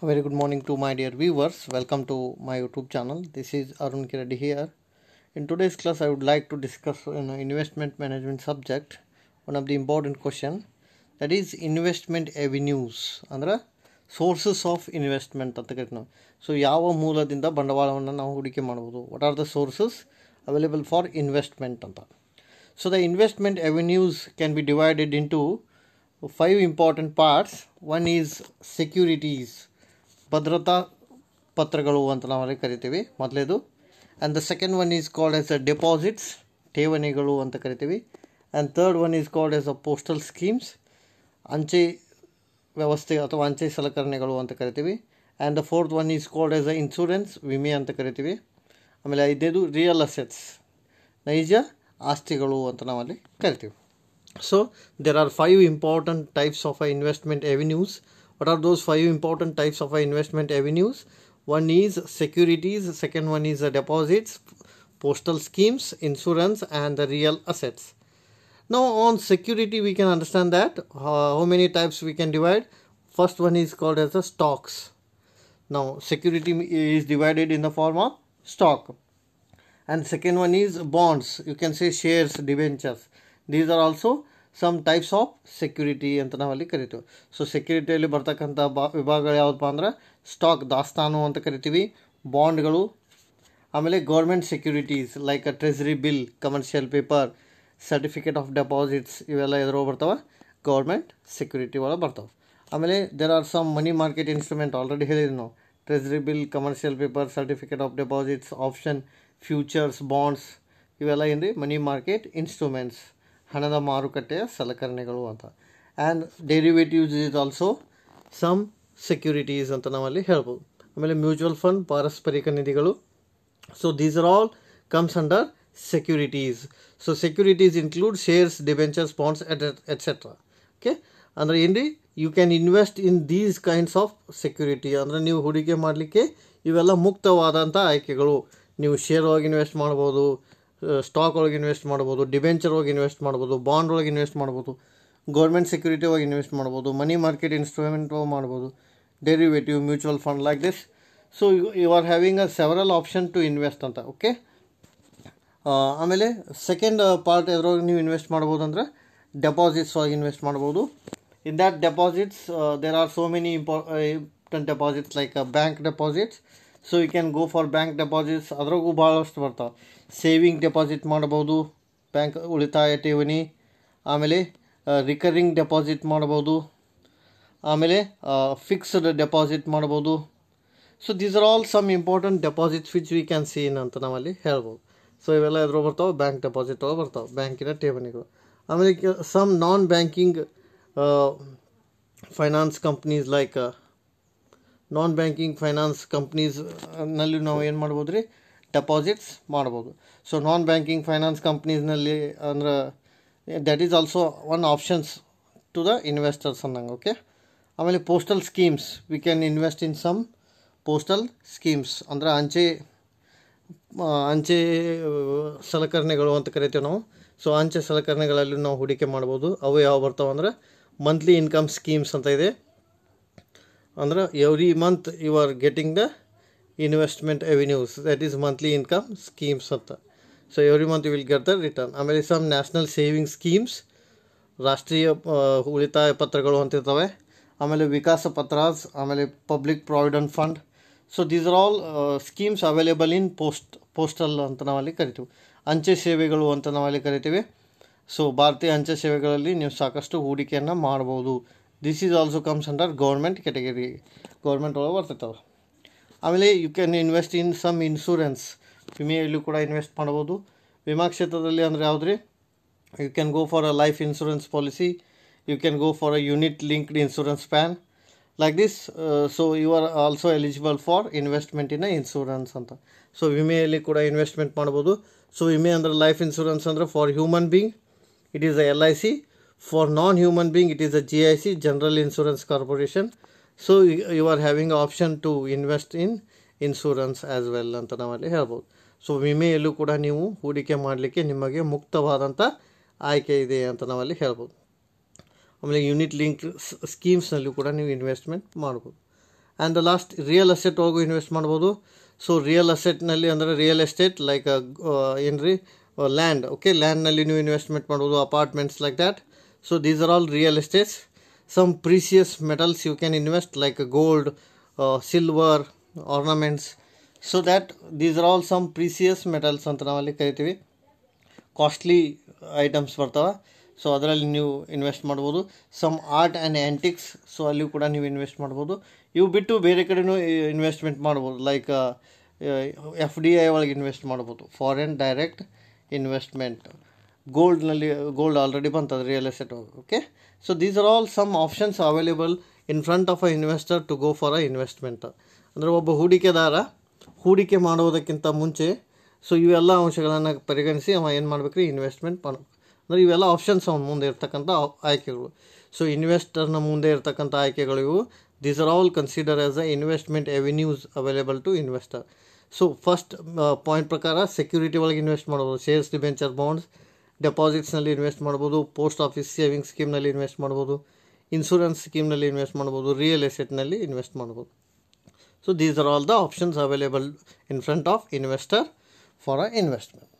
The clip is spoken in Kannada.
Very good morning to my dear viewers. Welcome to my YouTube channel. This is Arun Kiradi here. In today's class, I would like to discuss an investment management subject. One of the important question that is investment avenues ಅಂದ್ರೆ ಸೋರ್ಸಸ್ ಆಫ್ ಇನ್ವೆಸ್ಟ್ಮೆಂಟ್ ಅಂತ ಕರಿತೀವಿ ನಾವು ಸೊ ಯಾವ ಮೂಲದಿಂದ ಬಂಡವಾಳವನ್ನು ನಾವು ಹೂಡಿಕೆ ಮಾಡ್ಬೋದು what are the sources available for investment ಅಂತ so the investment avenues can be divided into five important parts one is securities ಭದ್ರತಾ ಪತ್ರಗಳು ಅಂತ ನಾವಲ್ಲಿ ಕರಿತೀವಿ. ಮೊದಲೇದು. And the second one is called as a deposits ಠೇವಣಿಗಳು ಅಂತ ಕರಿತೀವಿ. And third one is called as a postal schemes ಅಂಚೆ ವ್ಯವಸ್ಥೆ ಅಥವಾ ಅಂಚೆ ಸಲಕರಣೆಗಳು ಅಂತ ಕರಿತೀವಿ. And the fourth one is called as a insurance ವಿಮೆ ಅಂತ ಕರಿತೀವಿ. ಆಮೇಲೆ ಐದೇದು ರಿಯಲ್ ಅಸೆಟ್ಸ್ ನೈಜ ಆಸ್ತಿಗಳು ಅಂತ ನಾವಲ್ಲಿ ಕರಿತೀವಿ. So there are five important types of investment avenues. What are those five important types of investment avenues? One is securities second one is uh, deposits postal schemes insurance and the real assets. Now on security we can understand that uh, how many types we can divide. First one is called as the stocks. Now security is divided in the form of stock. And second one is bonds. You can say shares debentures. These are also some types of security ಅಂತ ನಾವು ಅಲ್ಲಿ ಕರಿತೀವಿ. ಸೊ ಸೆಕ್ಯೂರಿಟಿಯಲ್ಲಿ ಬರ್ತಕ್ಕಂಥ ಬಾ, ವಿಭಾಗಗಳು ಯಾವುದಪ್ಪ ಅಂದ್ರೆ ಸ್ಟಾಕ್ ದಾಸ್ತಾನು ಅಂತ ಕರಿತೀವಿ. ಬಾಂಡ್ಗಳು ಆಮೇಲೆ government securities like a treasury bill commercial paper certificate of deposits ಇವೆಲ್ಲ ಎದುರು ಬರ್ತಾವೆ ಗೌರ್ಮೆಂಟ್ ಸೆಕ್ಯೂರಿಟಿ ಒಳಗೆ ಬರ್ತಾವೆ. ಆಮೇಲೆ there are some money market instrument already ಹೇಳಿದ್ವಿ ನಾವು. Treasury bill commercial paper certificate of deposits option futures bonds ಇವೆಲ್ಲ ಏನ್ರಿ? ಮನಿ ಮಾರ್ಕೆಟ್ ಇನ್ಸ್ಟ್ರೂಮೆಂಟ್ಸ್ ಹಣದ ಮಾರುಕಟ್ಟೆಯ ಸಲಕರಣೆಗಳು ಅಂತ. And derivatives is also some securities ಅಂತ ನಾವಲ್ಲಿ ಹೇಳ್ಬೋದು. ಆಮೇಲೆ ಮ್ಯೂಚುವಲ್ ಫಂಡ್ ಪಾರಸ್ಪರಿಕ ನಿಧಿಗಳು. So these are all comes under securities so securities include shares debentures bonds et etcetera okay ಅಂದರೆ ಏನ್ರಿ? You can invest in these kinds of security ಅಂದರೆ ನೀವು ಹೂಡಿಕೆ ಮಾಡಲಿಕ್ಕೆ ಇವೆಲ್ಲ ಮುಕ್ತವಾದಂಥ ಆಯ್ಕೆಗಳು. ನೀವು ಶೇರ್ ಒಳಗೆ ಇನ್ವೆಸ್ಟ್ ಮಾಡ್ಬೋದು. ಸ್ಟಾಕ್ ಒಳಗೆ ಇನ್ವೆಸ್ಟ್ ಮಾಡ್ಬೋದು ಡಿಬೆಂಚರ್ ಒಳಗೆ ಇನ್ವೆಸ್ಟ್ ಮಾಡ್ಬೋದು ಬಾಂಡ್ ಒಳಗೆ ಇನ್ವೆಸ್ಟ್ ಮಾಡ್ಬೋದು ಗೌರ್ಮೆಂಟ್ ಸೆಕ್ಯೂರಿಟಿ ಒಳಗೆ ಇನ್ವೆಸ್ಟ್ ಮಾಡ್ಬೋದು ಮನಿ ಮಾರ್ಕೆಟ್ ಇನ್ಸ್ಟ್ರೂಮೆಂಟ್ ಮಾಡ್ಬೋದು derivative mutual fund like this so you are having a several option to invest ಅಂತ ಓಕೆ ಆಮೇಲೆ ಸೆಕೆಂಡ್ ಪಾರ್ಟ್ ಎದ್ರೊಳಗೆ ನೀವು ಇನ್ವೆಸ್ಟ್ ಮಾಡ್ಬೋದು ಅಂದರೆ ಡೆಪಾಸಿಟ್ಸ್ ಒಳಗೆ ಇನ್ವೆಸ್ಟ್ ಮಾಡ್ಬೋದು. In that deposits there are so many important deposits like bank deposits so you can go for bank deposits ಅದ್ರಾಗೂ ಭಾಳಷ್ಟು ಬರ್ತಾವೆ. ಸೇವಿಂಗ್ ಡೆಪಾಸಿಟ್ ಮಾಡ್ಬೋದು ಬ್ಯಾಂಕ್ ಉಳಿತಾಯ ಠೇವಣಿ. ಆಮೇಲೆ ರಿಕರಿಂಗ್ ಡೆಪಾಸಿಟ್ ಮಾಡ್ಬೋದು ಆಮೇಲೆ ಫಿಕ್ಸ್ಡ್ ಡೆಪಾಸಿಟ್ ಮಾಡ್ಬೋದು so these are all some important deposits which we can seen ಅಂತ ನಾವಲ್ಲಿ ಹೇಳ್ಬೋದು. ಸೊ ಇವೆಲ್ಲ ಎದುರು ಬರ್ತಾವೆ? ಬ್ಯಾಂಕ್ ಡೆಪಾಸಿಟ್ ಒಳಗೆ ಬರ್ತಾವೆ. ಬ್ಯಾಂಕಿನ ಠೇವಣಿಗಳು. ಆಮೇಲೆ some non banking finance companies like non banking finance ಕಂಪ್ನೀಸ್ನಲ್ಲಿ ನಾವು ಏನು ಮಾಡ್ಬೋದು ರೀ ಡೆಪಾಸಿಟ್ಸ್ ಮಾಡ್ಬೋದು ಸೊ ನಾನ್ ಬ್ಯಾಂಕಿಂಗ್ ಫೈನಾನ್ಸ್ ಕಂಪ್ನೀಸ್ನಲ್ಲಿ ಅಂದ್ರೆ that is also one options to the investors ಅನ್ನಂಗೆ ಓಕೆ ಆಮೇಲೆ postal schemes we can invest in some postal schemes ಅಂದ್ರೆ ಅಂಚೆ ಅಂಚೆ ಸಲಕರಣೆಗಳು ಅಂತ ಕರಿತೀವಿ ನಾವು. ಸೊ ಅಂಚೆ ಸಲಕರಣೆಗಳಲ್ಲಿ ನಾವು ಹೂಡಿಕೆ ಮಾಡ್ಬೋದು. ಅವು ಯಾವ ಬರ್ತಾವೆ ಅಂದ್ರೆ ಮಂತ್ಲಿ ಇನ್ಕಮ್ ಸ್ಕೀಮ್ಸ್ ಅಂತ ಇದೆ. ಅಂದ್ರೆ every month you are getting the investment avenues that is monthly income schemes ಅಂತ. So every month will get the return ಆಮೇಲೆ ಸಮ್ ನ್ಯಾಷನಲ್ ಸೇವಿಂಗ್ ಸ್ಕೀಮ್ಸ್ ರಾಷ್ಟ್ರೀಯ ಉಳಿತಾಯ ಪತ್ರಗಳು ಅಂತಿರ್ತವೆ ಆಮೇಲೆ ವಿಕಾಸ ಪತ್ರಾಸ್, ಆಮೇಲೆ public provident fund so these are all schemes available in post postal ಅಂತ ನಾವಲ್ಲಿ ಕರಿತೀವಿ. ಅಂಚೆ ಸೇವೆಗಳು ಅಂತ ನಾವಲ್ಲಿ ಕರಿತೀವಿ. ಸೊ ಭಾರತೀಯ ಅಂಚೆ ಸೇವೆಗಳಲ್ಲಿ ನೀವು ಸಾಕಷ್ಟು ಹೂಡಿಕೆಯನ್ನು ಮಾಡ್ಬೋದು. This is also comes under government category government ಒಳಗೆ ಬರ್ತೈತವ ಆಮೇಲೆ you can invest in some insurance ವಿಮೆಯಲ್ಲೂ ಕೂಡ ಇನ್ವೆಸ್ಟ್ ಮಾಡ್ಬೋದು ವಿಮಾ ಕ್ಷೇತ್ರದಲ್ಲಿ ಅಂದರೆ ಯಾವುದ್ರಿ? You can go for a life insurance policy you can go for a unit linked insurance plan like this so you are also eligible for investment in insurance ಅಂತ. ಸೊ ವಿಮೆಯಲ್ಲಿ ಕೂಡ ಇನ್ವೆಸ್ಟ್ಮೆಂಟ್ ಮಾಡ್ಬೋದು ಸೊ ವಿಮೆ ಅಂದರೆ ಲೈಫ್ ಇನ್ಶೂರೆನ್ಸ್ ಅಂದರೆ for human being it is L I C non human being it is a G I C Corporation. Insurance corporation so you are to invest in insurance as well ಅಂತ ನಾವಲ್ಲಿ ಹೇಳ್ಬೋದು. ಸೊ ವಿಮೆಯಲ್ಲೂ ಕೂಡ ನೀವು ಹೂಡಿಕೆ ಮಾಡಲಿಕ್ಕೆ ನಿಮಗೆ ಮುಕ್ತವಾದಂಥ ಆಯ್ಕೆ ಇದೆ ಅಂತ ನಾವಲ್ಲಿ ಹೇಳ್ಬೋದು. ಆಮೇಲೆ ಯೂನಿಟ್ ಲಿಂಕ್ ಸ್ಕೀಮ್ಸ್ನಲ್ಲೂ ಕೂಡ ನೀವು ಇನ್ವೆಸ್ಟ್ಮೆಂಟ್ ಮಾಡ್ಬೋದು. And the last real estate ಒಳಗೂ ಇನ್ವೆಸ್ಟ್ ಮಾಡ್ಬೋದು. ಸೊ ರಿಯಲ್ ಎಸ್ಟೇಟ್ನಲ್ಲಿ ಅಂದರೆ ರಿಯಲ್ ಎಸ್ಟೇಟ್ ಲೈಕ್ ಏನು ರೀ ಲ್ಯಾಂಡ್ ಓಕೆ ಲ್ಯಾಂಡ್ನಲ್ಲಿ ನೀವು ಇನ್ವೆಸ್ಟ್ಮೆಂಟ್ ಮಾಡ್ಬೋದು apartments like that so these are all real estates some precious metals you can invest like gold silver ornaments so that these are all some precious metals ಅಂತ ನಾವಲ್ಲಿ ಕರಿತೀವಿ. ಕಾಸ್ಟ್ಲಿ ಐಟಮ್ಸ್ ಬರ್ತಾವೆ. ಸೊ ಅದರಲ್ಲಿ ನೀವು ಇನ್ವೆಸ್ಟ್ ಮಾಡ್ಬೋದು. Some art and antiques so ಅಲ್ಲಿಯೂ ಕೂಡ ನೀವು ಇನ್ವೆಸ್ಟ್ ಮಾಡ್ಬೋದು. ಇವು ಬಿಟ್ಟು ಬೇರೆ ಕಡೆನೂ ಇನ್ವೆಸ್ಟ್ಮೆಂಟ್ ಮಾಡ್ಬೋದು. ಲೈಕ್ ಎಫ್ ಡಿ ಐ ಒಳಗೆ ಇನ್ವೆಸ್ಟ್ ಮಾಡ್ಬೋದು. ಫಾರಿನ್ ಡೈರೆಕ್ಟ್ ಇನ್ವೆಸ್ಟ್ಮೆಂಟ್ ಗೋಲ್ಡ್ನಲ್ಲಿ gold already ಬಂತದ real estate okay so these are all some options available in front of a investor to go for a investment ಅಂದರೆ ಒಬ್ಬ ಹೂಡಿಕೆದಾರ ಹೂಡಿಕೆ ಮಾಡುವುದಕ್ಕಿಂತ ಮುಂಚೆ ಸೊ ಇವೆಲ್ಲ ಅಂಶಗಳನ್ನು ಪರಿಗಣಿಸಿ ಅವ ಏನು ಮಾಡ್ಬೇಕು ರೀ ಇನ್ವೆಸ್ಟ್ಮೆಂಟ್ ಮಾಡ್ಬೇಕು ಅಂದರೆ ಇವೆಲ್ಲ ಆಪ್ಷನ್ಸ್ ಅವನ ಮುಂದೆ ಇರ್ತಕ್ಕಂಥ ಆಯ್ಕೆಗಳು. ಸೊ ಇನ್ವೆಸ್ಟರ್ನ ಮುಂದೆ ಇರ್ತಕ್ಕಂಥ ಆಯ್ಕೆಗಳು ಇವು. These are all consider as a investment avenues available to investor so first point ಪ್ರಕಾರ ಸೆಕ್ಯೂರಿಟಿ ಒಳಗೆ ಇನ್ವೆಸ್ಟ್ ಮಾಡ್ಬೋದು ಶೇರ್ಸ್ ಡಿಬೆಂಚರ್ ಬಾಂಡ್ಸ್ ಡೆಪಾಸಿಟ್ಸ್ನಲ್ಲಿ ಇನ್ವೆಸ್ಟ್ ಮಾಡ್ಬೋದು, ಪೋಸ್ಟ್ ಆಫೀಸ್ ಸೇವಿಂಗ್ ಸ್ಕೀಮ್ನಲ್ಲಿ ಇನ್ವೆಸ್ಟ್ ಮಾಡ್ಬೋದು ಇನ್ಶೂರೆನ್ಸ್ ಸ್ಕೀಮ್ನಲ್ಲಿ ಇನ್ವೆಸ್ಟ್ ಮಾಡ್ಬೋದು, ರಿಯಲ್ ಎಸ್ಟೇಟ್ನಲ್ಲಿ ಇನ್ವೆಸ್ಟ್ ಮಾಡ್ಬೋದು. So these are all the options available in front of investor for a investment